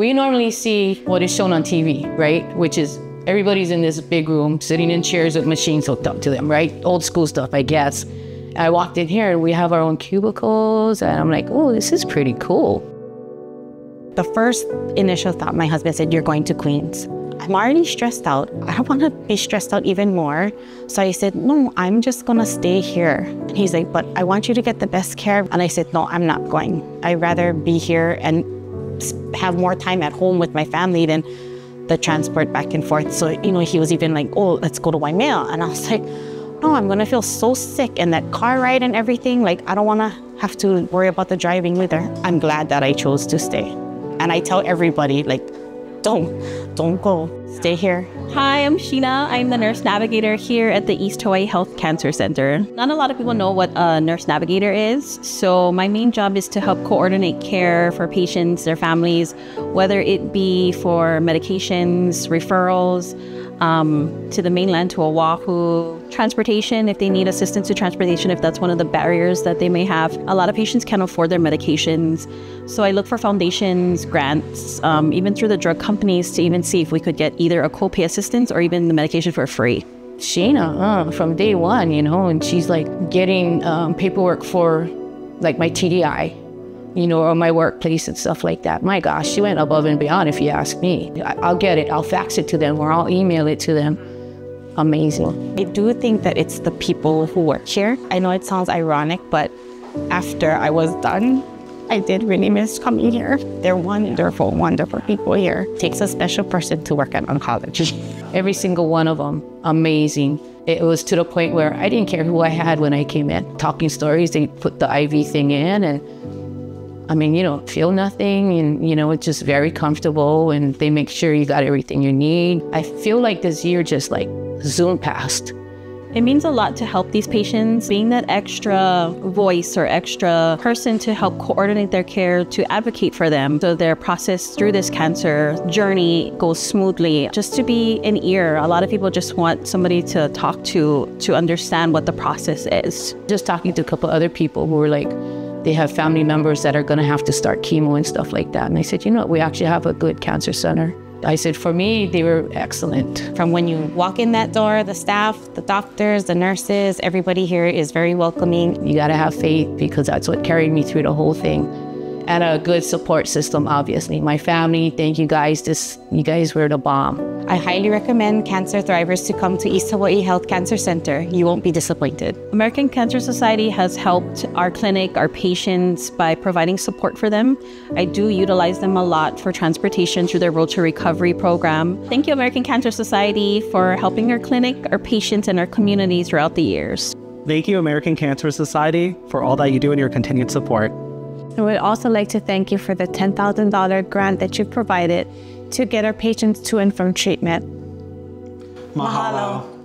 We normally see what is shown on TV, right? Which is everybody's in this big room sitting in chairs with machines hooked up to them, right? Old school stuff, I guess. I walked in here and we have our own cubicles, and I'm like, oh, this is pretty cool. The first initial thought, my husband said, You're going to Queens. I'm already stressed out. I don't want to be stressed out even more. So I said, No, I'm just going to stay here. And he's like, But I want you to get the best care. And I said, No, I'm not going. I'd rather be here and have more time at home with my family than the transport back and forth. So, you know, he was even like, Oh, let's go to Waimea. And I was like, No, I'm going to feel so sick. And that car ride and everything, like, I don't want to have to worry about the driving either. I'm glad that I chose to stay. And I tell everybody, like, don't, don't go. Stay here. Hi, I'm Sheena. I'm the nurse navigator here at the East Hawaii Health Cancer Center. Not a lot of people know what a nurse navigator is. So, my main job is to help coordinate care for patients, their families, whether it be for medications, referrals, um, to the mainland, to Oahu, transportation, if they need assistance to transportation, if that's one of the barriers that they may have. A lot of patients can't afford their medications. So I look for foundations, grants, um, even through the drug companies to even see if we could get either a copay assistance or even the medication for free. Sheena, uh, from day one, you know, and she's like getting um, paperwork for like my TDI you know, or my workplace and stuff like that. My gosh, she went above and beyond if you ask me. I'll get it, I'll fax it to them or I'll email it to them. Amazing. I do think that it's the people who work here. I know it sounds ironic, but after I was done, I did really miss coming here. They're wonderful, wonderful people here. It takes a special person to work at oncology. Every single one of them, amazing. It was to the point where I didn't care who I had when I came in. Talking stories, they put the IV thing in and I mean, you don't feel nothing and, you know, it's just very comfortable and they make sure you got everything you need. I feel like this year just like zoomed past. It means a lot to help these patients. Being that extra voice or extra person to help coordinate their care, to advocate for them so their process through this cancer journey goes smoothly. Just to be an ear. A lot of people just want somebody to talk to to understand what the process is. Just talking to a couple other people who were like, they have family members that are going to have to start chemo and stuff like that. And I said, you know, what, we actually have a good cancer center. I said, for me, they were excellent. From when you walk in that door, the staff, the doctors, the nurses, everybody here is very welcoming. You got to have faith because that's what carried me through the whole thing and a good support system, obviously. My family, thank you guys. This, you guys were the bomb. I highly recommend cancer thrivers to come to East Hawaii Health Cancer Center. You won't be disappointed. American Cancer Society has helped our clinic, our patients, by providing support for them. I do utilize them a lot for transportation through their Road to Recovery program. Thank you, American Cancer Society, for helping our clinic, our patients, and our community throughout the years. Thank you, American Cancer Society, for all that you do and your continued support. I would also like to thank you for the $10,000 grant that you provided to get our patients to and from treatment. Mahalo.